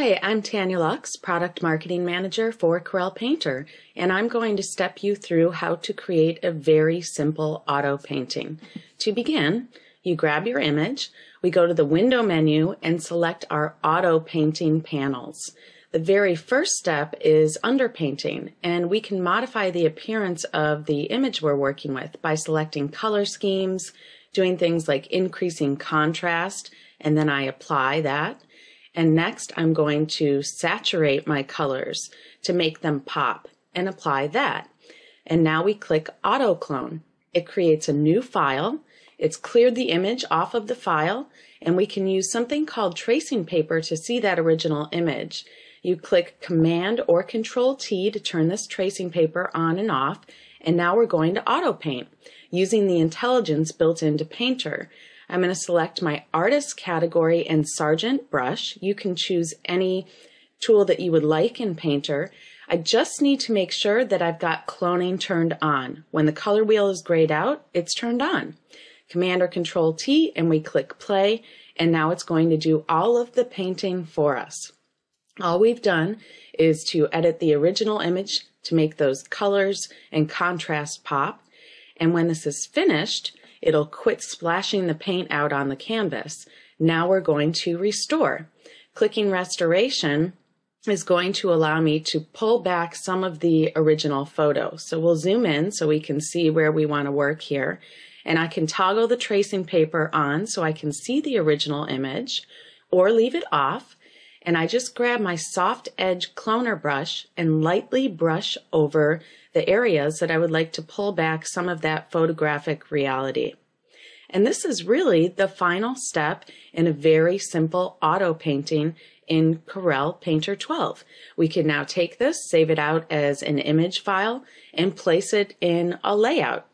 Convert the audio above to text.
Hi, I'm Tanya Lux, Product Marketing Manager for Corel Painter, and I'm going to step you through how to create a very simple auto painting. To begin, you grab your image, we go to the window menu and select our auto painting panels. The very first step is underpainting, and we can modify the appearance of the image we're working with by selecting color schemes, doing things like increasing contrast, and then I apply that. And next I'm going to saturate my colors to make them pop and apply that. And now we click Auto Clone. It creates a new file. It's cleared the image off of the file and we can use something called tracing paper to see that original image. You click Command or Control T to turn this tracing paper on and off. And now we're going to auto paint using the intelligence built into Painter. I'm going to select my artist category and Sargent brush. You can choose any tool that you would like in Painter. I just need to make sure that I've got cloning turned on. When the color wheel is grayed out, it's turned on. Command or Control T and we click play and now it's going to do all of the painting for us. All we've done is to edit the original image to make those colors and contrast pop. And when this is finished, It'll quit splashing the paint out on the canvas. Now we're going to restore. Clicking restoration is going to allow me to pull back some of the original photo. So we'll zoom in so we can see where we want to work here. And I can toggle the tracing paper on so I can see the original image or leave it off. And I just grab my soft edge cloner brush and lightly brush over the areas that I would like to pull back some of that photographic reality. And this is really the final step in a very simple auto painting in Corel Painter 12. We can now take this, save it out as an image file, and place it in a layout.